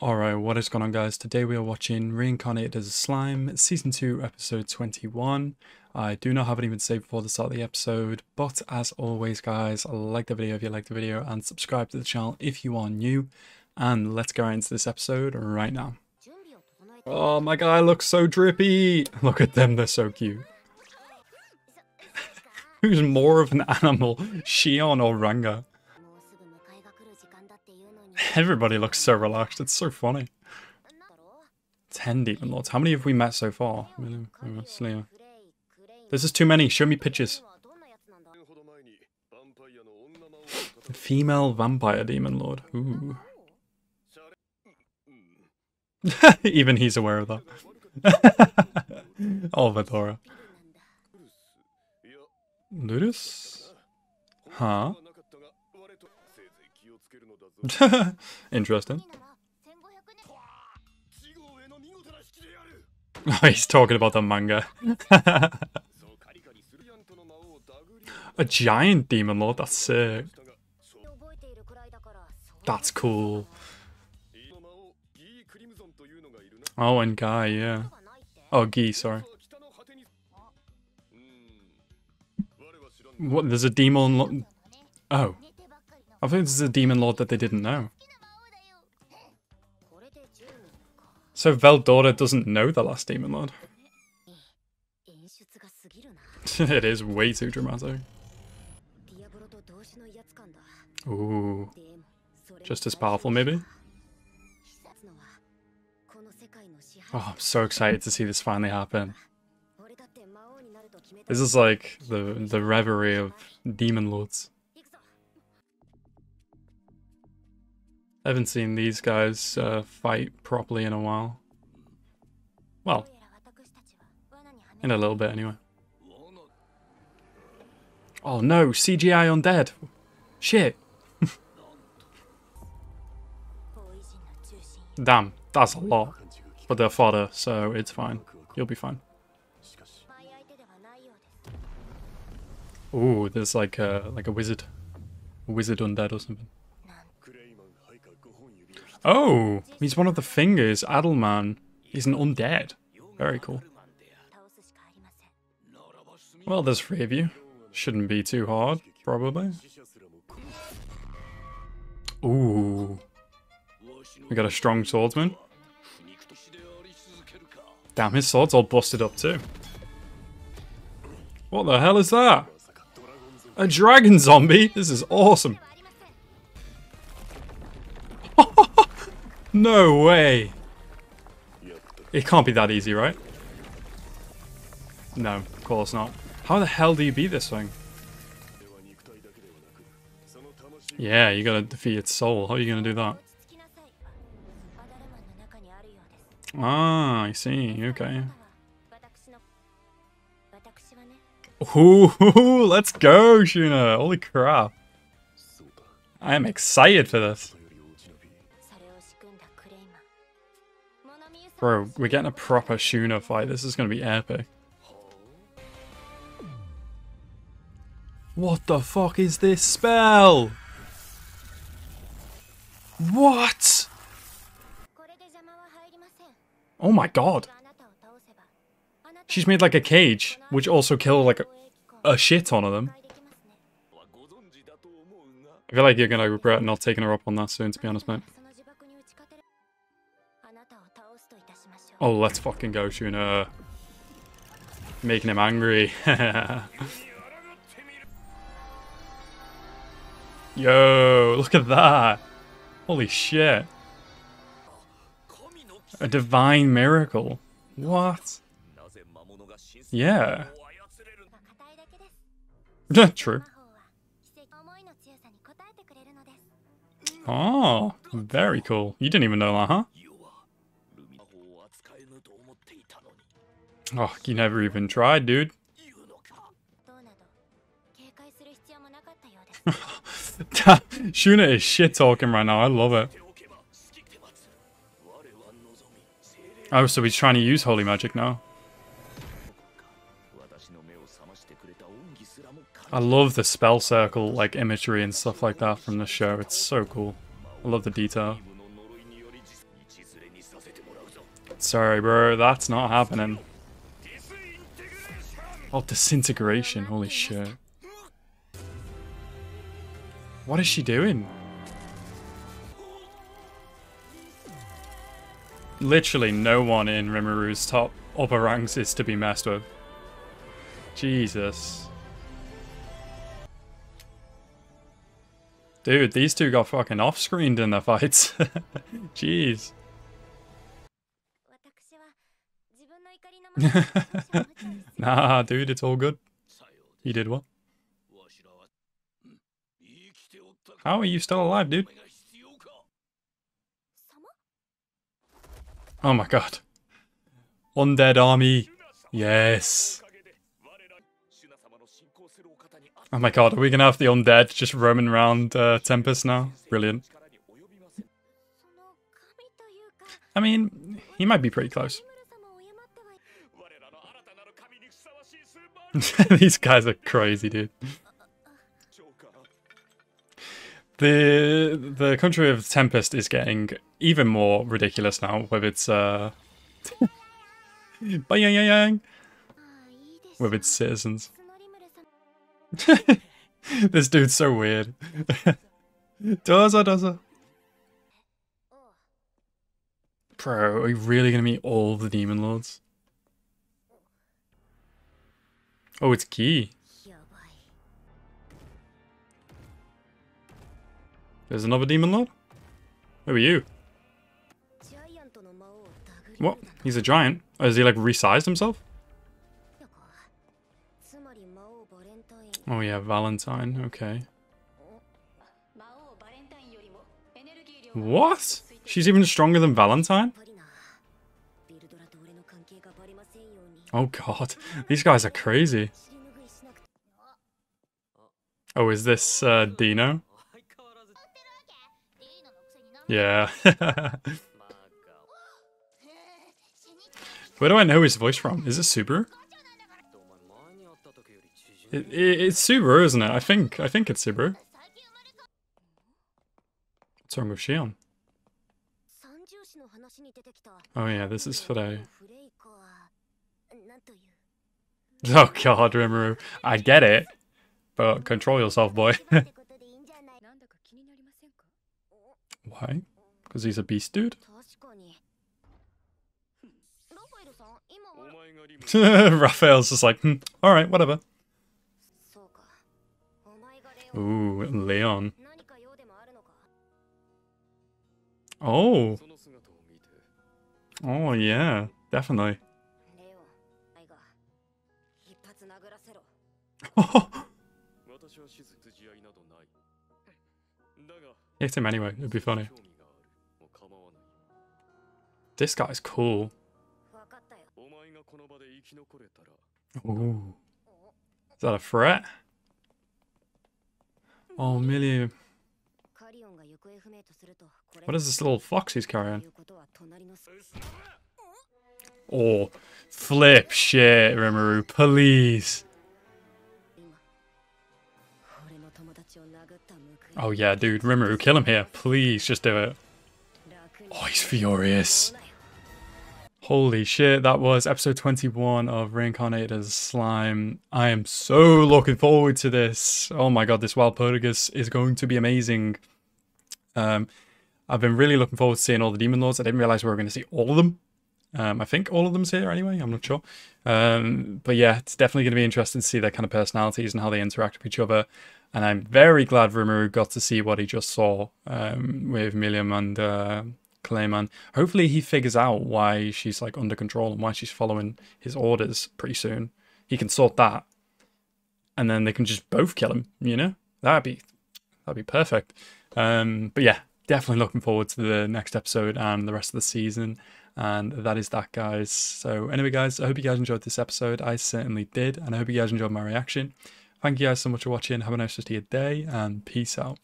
Alright, what is going on guys? Today we are watching Reincarnated as a Slime, Season 2, Episode 21. I do not have anything saved before the start of the episode, but as always guys, like the video if you like the video, and subscribe to the channel if you are new. And let's go into this episode right now. Oh, my guy looks so drippy! Look at them, they're so cute. Who's more of an animal, Shion or Ranga? Everybody looks so relaxed. It's so funny. Ten Demon Lords. How many have we met so far? This is too many. Show me pictures. Female Vampire Demon Lord. Ooh. Even he's aware of that. oh, Veldora. Ludus? Huh? Interesting. Oh, he's talking about the manga. A giant demon lord, that's sick. That's cool. Oh, and Guy, yeah. Oh, Guy, sorry. What, there's a demon lord... Oh. I think this is a demon lord that they didn't know. So Veldora doesn't know the last demon lord. it is way too dramatic. Ooh. Just as powerful, maybe? Oh, I'm so excited to see this finally happen. This is like the the reverie of demon lords. I haven't seen these guys uh, fight properly in a while. Well, in a little bit anyway. Oh no, CGI undead. Shit. Damn, that's a lot. But they're fodder, so it's fine. You'll be fine. Ooh, there's like a, like a wizard. A wizard undead or something. Oh, he's one of the fingers. Adalman. He's an undead. Very cool. Well, there's three of you. Shouldn't be too hard, probably. Ooh. We got a strong swordsman. Damn, his sword's all busted up too. What the hell is that? A dragon zombie? This is awesome. No way! It can't be that easy, right? No, of course not. How the hell do you beat this thing? Yeah, you gotta defeat its soul. How are you gonna do that? Ah, I see. Okay. Ooh, let's go, Shuna! Holy crap. I am excited for this. Bro, we're getting a proper Shuna fight. This is going to be epic. What the fuck is this spell? What? Oh my god. She's made like a cage, which also killed like a, a shit ton of them. I feel like you're gonna regret not taking her up on that soon, to be honest, mate. Oh, let's fucking go, Shuna. Making him angry. Yo, look at that. Holy shit. A divine miracle. What? Yeah. True. Oh, oh, very cool. You didn't even know that, huh? Oh, you never even tried, dude. Shuna is shit talking right now. I love it. Oh, so he's trying to use holy magic now. I love the spell circle like imagery and stuff like that from the show. It's so cool. I love the detail. Sorry, bro, that's not happening. Oh, disintegration, holy shit. What is she doing? Literally no one in Rimuru's top upper ranks is to be messed with. Jesus. Dude, these two got fucking off-screened in their fights. Jeez. nah, dude, it's all good. You did what? How are you still alive, dude? Oh my god. Undead army. Yes. Oh my god, are we gonna have the undead just roaming around uh, Tempest now? Brilliant. I mean, he might be pretty close. These guys are crazy, dude. The the country of Tempest is getting even more ridiculous now with its uh with its citizens. this dude's so weird. does it? Bro, are you really gonna meet all the demon lords? Oh, it's key. There's another demon lord? Who are you? What? He's a giant? Oh, has he like resized himself? Oh yeah, Valentine, okay. What? She's even stronger than Valentine? Oh god, these guys are crazy. Oh, is this uh, Dino? Yeah. Where do I know his voice from? Is it Subaru? It, it, it's Subaru, isn't it? I think. I think it's Subaru. What's wrong with Shion? Oh yeah, this is Frey. Oh god, Rimuru. I get it. But control yourself, boy. Why? Because he's a beast dude? Raphael's just like, hmm, alright, whatever. Ooh, Leon. Oh. Oh, yeah, definitely. Hit him anyway, it'd be funny. This guy's cool. Ooh. Is that a threat? Oh, Milim. What is this little fox he's carrying? Oh, flip shit, Rimuru, please. Oh yeah, dude, Rimuru, kill him here. Please, just do it. Oh, he's furious. Holy shit, that was episode 21 of Reincarnated as Slime. I am so looking forward to this. Oh my god, this Walpurgis is going to be amazing. Um, I've been really looking forward to seeing all the Demon Lords. I didn't realize we were going to see all of them. Um, I think all of them's here anyway, I'm not sure. Um, but yeah, it's definitely going to be interesting to see their kind of personalities and how they interact with each other. And I'm very glad Rimuru got to see what he just saw um, with Milim and uh, Clayman. Hopefully he figures out why she's like under control and why she's following his orders pretty soon. He can sort that. And then they can just both kill him, you know? That'd be that'd be perfect. Um, but yeah, definitely looking forward to the next episode and the rest of the season. And that is that, guys. So anyway, guys, I hope you guys enjoyed this episode. I certainly did. And I hope you guys enjoyed my reaction. Thank you guys so much for watching. Have a nice rest of your day and peace out.